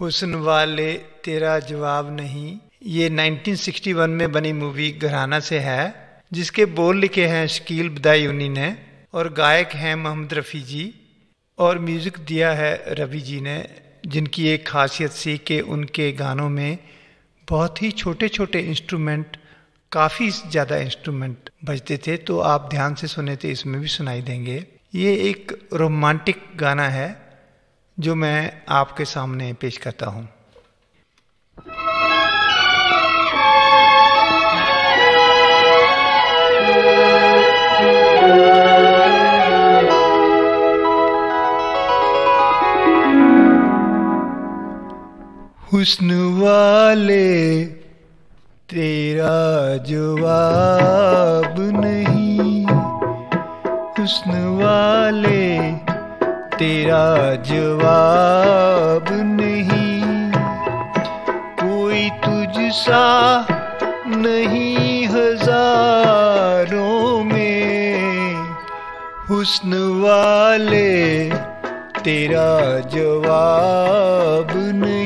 हुस्न वाले, तेरा जवाब नहीं। ये 1961 में बनी मूवी घराना से है, जिसके बोल लिखे हैं शकील बदायूनी ने और गायक हैं मोहम्मद रफ़ी जी और म्यूज़िक दिया है रवि जी ने, जिनकी एक खासियत सी कि उनके गानों में बहुत ही छोटे छोटे इंस्ट्रूमेंट, काफ़ी ज़्यादा इंस्ट्रूमेंट बजते थे तो आप ध्यान से सुने थे इसमें भी सुनाई देंगे। ये एक रोमांटिक गाना है जो मैं आपके सामने पेश करता हूँ। हुस्न वाले तेरा जवाब नहीं। हुस्न वाले तेरा जवाब नहीं। कोई तुझसा नहीं हज़ारों में। हुस्न वाले तेरा जवाब नहीं।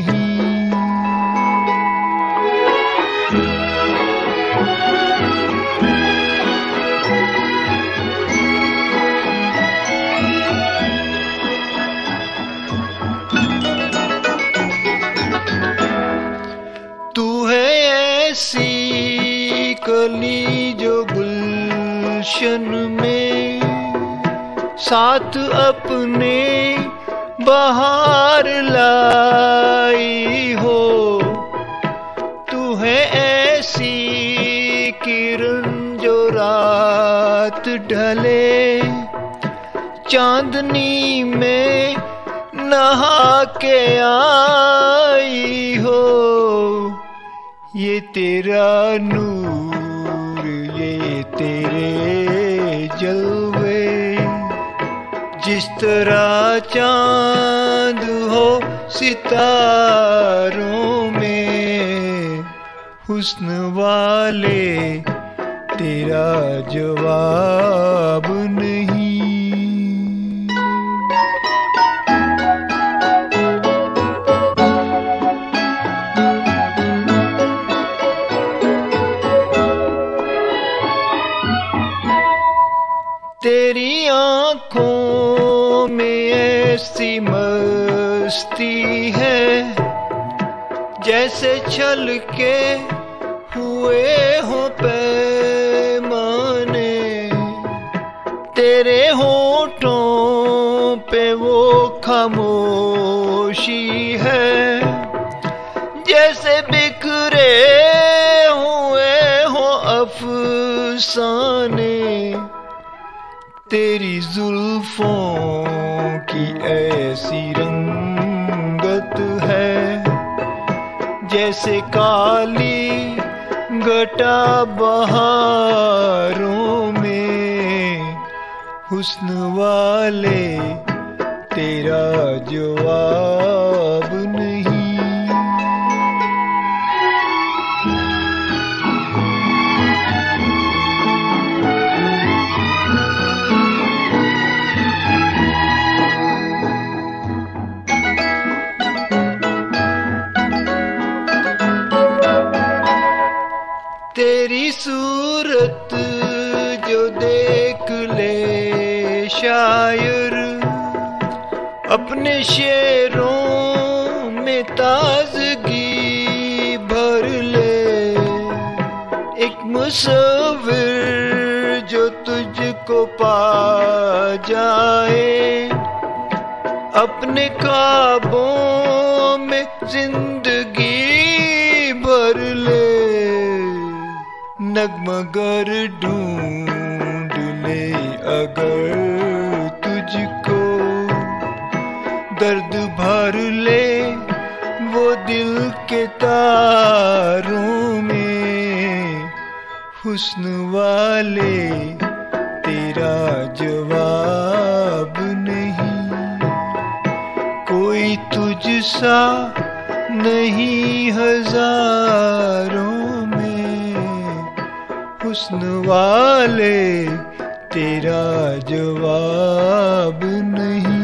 कली जो गुलशन में साथ अपने बाहर लाई हो। तू है ऐसी किरण जो रात ढले। चांदनी में नहा के आई हो। ये तेरा नूर तेरे जलवे जिस तरह चाँद हो सितारों में हुस्न वाले तेरा जवाब मस्ती है, जैसे छल के हुए हो पैमाने। तेरे होठों पे वो खामोशी है, जैसे बिखरे हुए हो अफसाने। तेरी जुल्फों की ऐसी है। जैसे काली घटा बहारों में हुस्न वाले तेरा जवाब तेरी सूरत जो देख ले शायर, अपने शेरों में ताजगी भर ले। एक मुसविर जो तुझको पा जाए, अपने ख्वाबों में ज़िंदगी नगमगर ढूंढ ले अगर तुझको दर्द भर ले, वो दिल के तारों में हुस्न वाले तेरा जवाब नहीं। कोई तुझ सा नहीं हज़ारों हुस्न वाले तेरा जवाब नहीं।